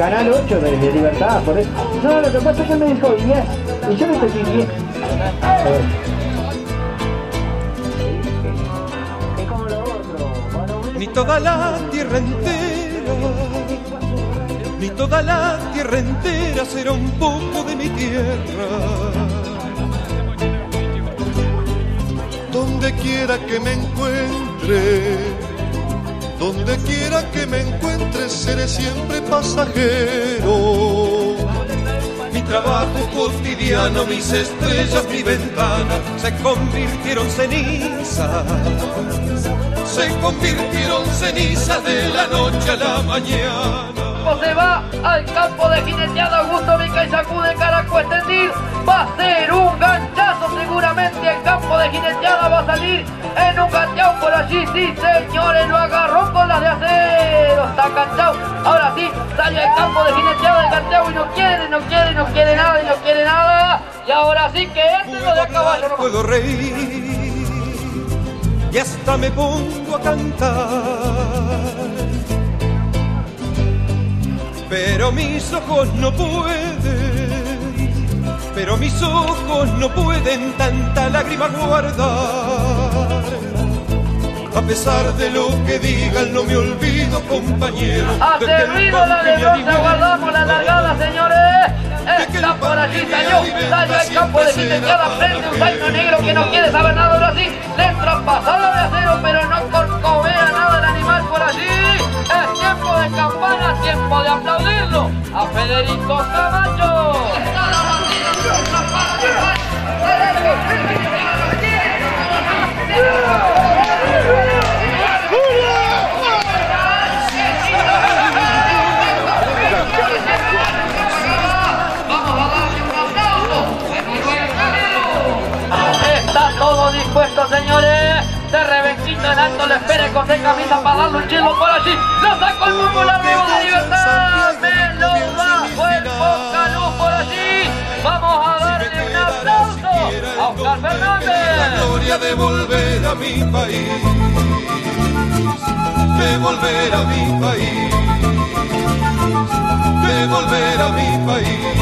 Canal 8 de, de Libertad, por eso. No, lo que pasa es que me dijo 10 y yo le pedí 10. Ni toda la tierra entera, ni toda la tierra entera será un poco de mi tierra. Donde quiera que me encuentre, donde quiera que me encuentre, seré siempre pasajero. Mi trabajo cotidiano, mis estrellas, mi ventana, se convirtieron cenizas. Se convirtieron cenizas de la noche a la mañana. se va al campo de jineteada Augusto Mica y sacude caraco extendido. Va a ser allí. Sí, señores, lo agarró con las de acero. Está ganchado. Ahora sí, sale al campo de jineteada el ganchao y no quiere, no quiere, no quiere nada y no quiere nada. Y ahora sí que este lo de a caballo. No puedo reír y hasta me pongo a cantar. Pero mis ojos no pueden, pero mis ojos no pueden tanta lágrima guardar. A pesar de lo que digan, no me olvido, compañero. Hace ruido la de bronce, guardamos la largada, señores. Está por allí, salió, salió al campo de Quintenciada, frente un salto negro que no quiere saber nada ahora sí. Le entra pasada de acero, pero no corcovea nada el animal por allí. Es tiempo de campana, tiempo de aplaudirlo a Federico Camacho. Está todo dispuesto, señores. De revenquito en alto le espera seis camisa para darle un chilo por allí. Lo sacó el mundo la río de libertad. Me lo bajo el Bocalú por allí. Vamos a darle un aplauso a Oscar Fernández. La gloria de volver a mi país. De volver a mi país. De volver a mi país.